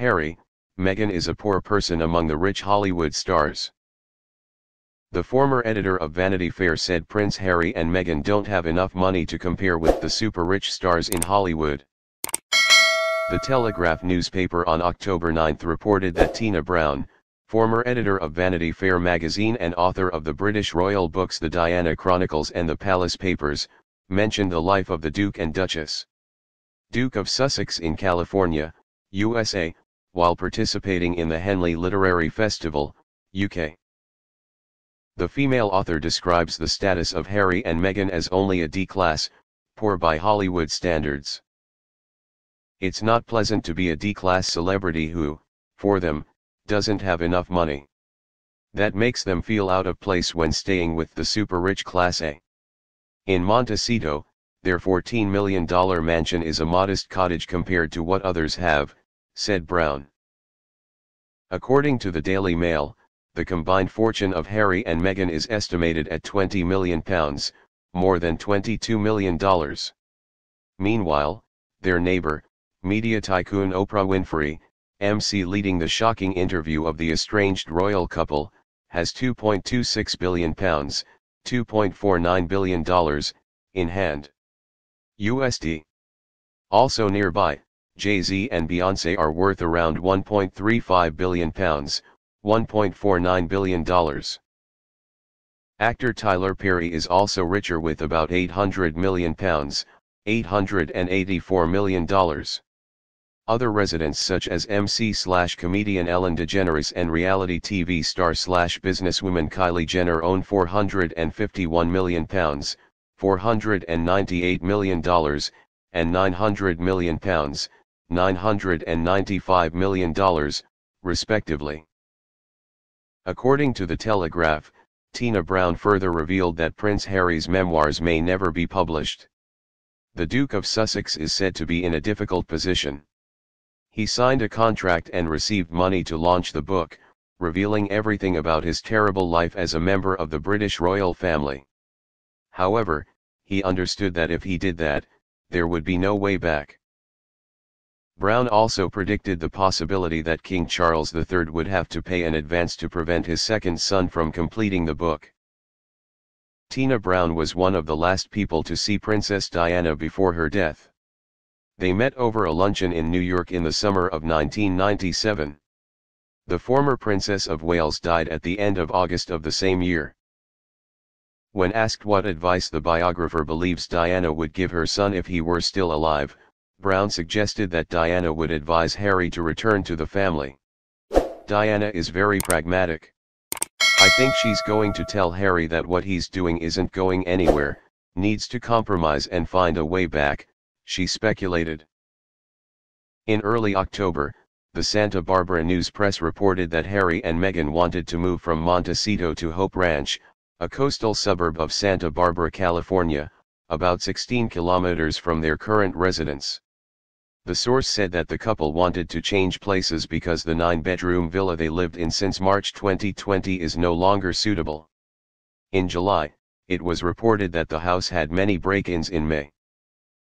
Harry, Meghan is a poor person among the rich Hollywood stars. The former editor of Vanity Fair said Prince Harry and Meghan don't have enough money to compare with the super-rich stars in Hollywood. The Telegraph newspaper on October 9 reported that Tina Brown, former editor of Vanity Fair magazine and author of the British royal books The Diana Chronicles and The Palace Papers, mentioned the life of the Duke and Duchess. Duke of Sussex in California, USA, while participating in the Henley Literary Festival, UK. The female author describes the status of Harry and Meghan as only a D-class, poor by Hollywood standards. It's not pleasant to be a D-class celebrity who, for them, doesn't have enough money. That makes them feel out of place when staying with the super-rich class A. In Montecito, their $14 million mansion is a modest cottage compared to what others have, said Brown. According to the Daily Mail, the combined fortune of Harry and Meghan is estimated at £20 million, more than $22 million. Meanwhile, their neighbor, media tycoon Oprah Winfrey, MC leading the shocking interview of the estranged royal couple, has £2.26 billion, $2.49 billion, in hand. USD. Also nearby, Jay-Z and Beyoncé are worth around £1.35 billion, $1.49 billion. Actor Tyler Perry is also richer with about 800 million pounds, $884 million. Other residents such as MC slash comedian Ellen DeGeneres and reality TV star slash businesswoman Kylie Jenner own 451 million pounds, $498 million, and 900 million pounds, $995 million, respectively. According to the Telegraph, Tina Brown further revealed that Prince Harry's memoirs may never be published. The Duke of Sussex is said to be in a difficult position. He signed a contract and received money to launch the book, revealing everything about his terrible life as a member of the British royal family. However, he understood that if he did that, there would be no way back. Brown also predicted the possibility that King Charles III would have to pay an advance to prevent his second son from completing the book. Tina Brown was one of the last people to see Princess Diana before her death. They met over a luncheon in New York in the summer of 1997. The former Princess of Wales died at the end of August of the same year. When asked what advice the biographer believes Diana would give her son if he were still alive, Brown suggested that Diana would advise Harry to return to the family. Diana is very pragmatic. I think she's going to tell Harry that what he's doing isn't going anywhere, needs to compromise and find a way back, she speculated. In early October, the Santa Barbara News Press reported that Harry and Meghan wanted to move from Montecito to Hope Ranch, a coastal suburb of Santa Barbara, California, about 16 kilometers from their current residence. The source said that the couple wanted to change places because the nine-bedroom villa they lived in since March 2020 is no longer suitable. In July, it was reported that the house had many break-ins in May.